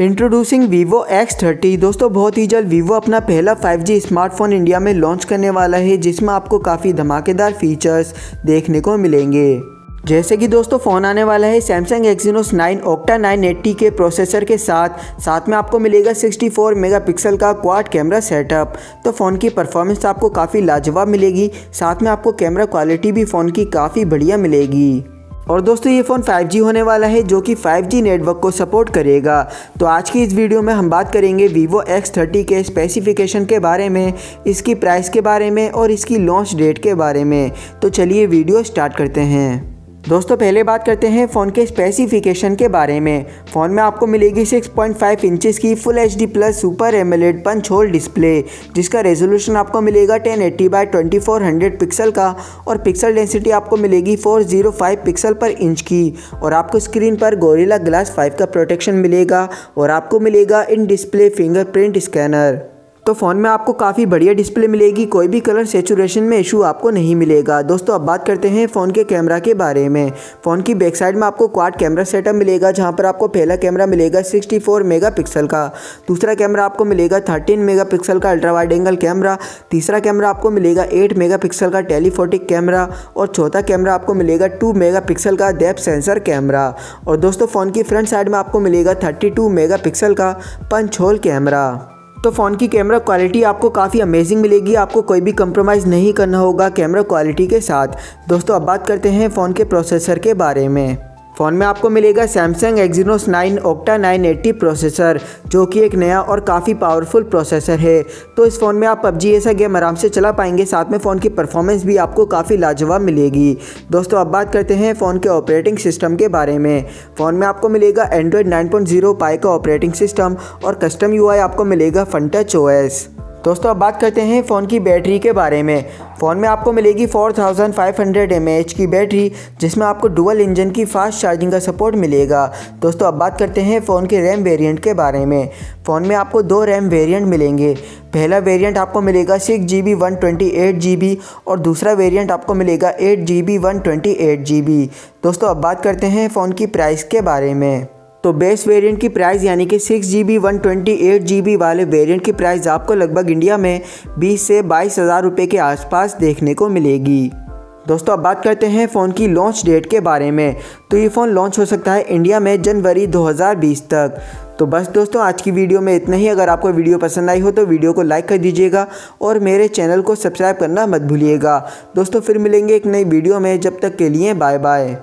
Introducing Vivo x thirty दोस्तों, बहुत ही जल्द वीवो अपना पहला 5G स्मार्टफ़ोन इंडिया में लॉन्च करने वाला है, जिसमें आपको काफ़ी धमाकेदार फीचर्स देखने को मिलेंगे। जैसे कि दोस्तों फ़ोन आने वाला है सैमसंग एक्जीनोस 9 ओक्टा 980 के प्रोसेसर के साथ। साथ में आपको मिलेगा 64 मेगापिक्सल का क्वाड कैमरा सेटअप तो फ़ोन की परफॉर्मेंस आपको काफ़ी लाजवाब मिलेगी। साथ में आपको कैमरा क्वालिटी भी फ़ोन की काफ़ी बढ़िया मिलेगी। और दोस्तों, ये फ़ोन 5G होने वाला है, जो कि 5G नेटवर्क को सपोर्ट करेगा। तो आज की इस वीडियो में हम बात करेंगे वीवो X30 के स्पेसिफिकेशन के बारे में, इसकी प्राइस के बारे में और इसकी लॉन्च डेट के बारे में। तो चलिए वीडियो स्टार्ट करते हैं। दोस्तों, पहले बात करते हैं फ़ोन के स्पेसिफिकेशन के बारे में। फ़ोन में आपको मिलेगी 6.5 इंचेस की full H D plus super AMOLED punch hole display जिसका रेजोल्यूशन आपको मिलेगा 1080 एट्टी बाई ट्वेंटी पिक्सल का और पिक्सल डेंसिटी आपको मिलेगी 405 पिक्सल पर इंच की। और आपको स्क्रीन पर गोरिल्ला ग्लास 5 का प्रोटेक्शन मिलेगा और आपको मिलेगा इन डिस्प्ले फिंगरप्रिंट स्कैनर तो फ़ोन में आपको काफ़ी बढ़िया डिस्प्ले मिलेगी, कोई भी कलर सेचुरेशन में इशू आपको नहीं मिलेगा। दोस्तों, अब बात करते हैं फ़ोन के कैमरा के बारे में। फ़ोन की बैक साइड में आपको क्वाड कैमरा सेटअप मिलेगा, जहाँ पर आपको पहला कैमरा मिलेगा 64 मेगापिक्सल का। दूसरा कैमरा आपको मिलेगा 13 मेगापिक्सल का अल्ट्रा वाइड एंगल कैमरा तीसरा कैमरा आपको मिलेगा एट मेगा का टेलीफोटिक कैमरा और चौथा कैमरा आपको मिलेगा टू मेगा का डेप सेंसर कैमरा और दोस्तों, फ़ोन की फ्रंट साइड में आपको मिलेगा थर्टी मेगा का पंच होल कैमरा तो फ़ोन की कैमरा क्वालिटी आपको काफ़ी अमेजिंग मिलेगी। आपको कोई भी कंप्रोमाइज़ नहीं करना होगा कैमरा क्वालिटी के साथ। दोस्तों, अब बात करते हैं फ़ोन के प्रोसेसर के बारे में। फ़ोन में आपको मिलेगा सैमसंग एक्जीनोस 9 ओक्टा 980 प्रोसेसर जो कि एक नया और काफ़ी पावरफुल प्रोसेसर है। तो इस फ़ोन में आप पबजी ऐसा गेम आराम से चला पाएँगे। साथ में फ़ोन की परफॉर्मेंस भी आपको काफ़ी लाजवाब मिलेगी। दोस्तों, अब बात करते हैं फ़ोन के ऑपरेटिंग सिस्टम के बारे में। फ़ोन में आपको मिलेगा एंड्रॉयड 9.0 पाई का ऑपरेटिंग सिस्टम और कस्टम UI आपको मिलेगा फंटच ओ दोस्तों, अब बात करते हैं फ़ोन की बैटरी के बारे में। फ़ोन में आपको मिलेगी 4500 थाउज़ेंड की बैटरी, जिसमें आपको डुअल इंजन की फास्ट चार्जिंग का सपोर्ट मिलेगा। दोस्तों, अब बात करते हैं फ़ोन के रैम वेरिएंट के बारे में। फ़ोन में आपको दो रैम वेरिएंट मिलेंगे। पहला वेरिएंट आपको मिलेगा six G B one twenty eight G B और दूसरा वेरिएंट आपको मिलेगा eight G B one twenty eight G B. दोस्तों, अब बात करते हैं फ़ोन की प्राइस के बारे में। तो बेस वेरिएंट की प्राइस यानी कि six G B one twenty eight G B वाले वेरिएंट की प्राइस आपको लगभग इंडिया में बीस से बाईस हज़ार रुपये के आसपास देखने को मिलेगी। दोस्तों, अब बात करते हैं फ़ोन की लॉन्च डेट के बारे में। तो ये फ़ोन लॉन्च हो सकता है इंडिया में जनवरी 2020 तक। तो बस दोस्तों, आज की वीडियो में इतना ही। अगर आपको वीडियो पसंद आई हो तो वीडियो को लाइक कर दीजिएगा और मेरे चैनल को सब्सक्राइब करना मत भूलिएगा। दोस्तों, फिर मिलेंगे एक नई वीडियो में। जब तक के लिए बाय बाय